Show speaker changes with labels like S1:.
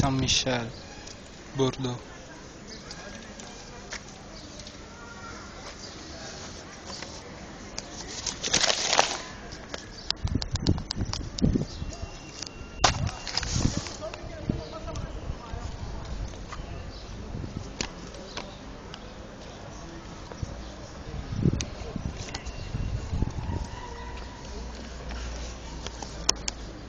S1: Saint-Michel, Bordeaux.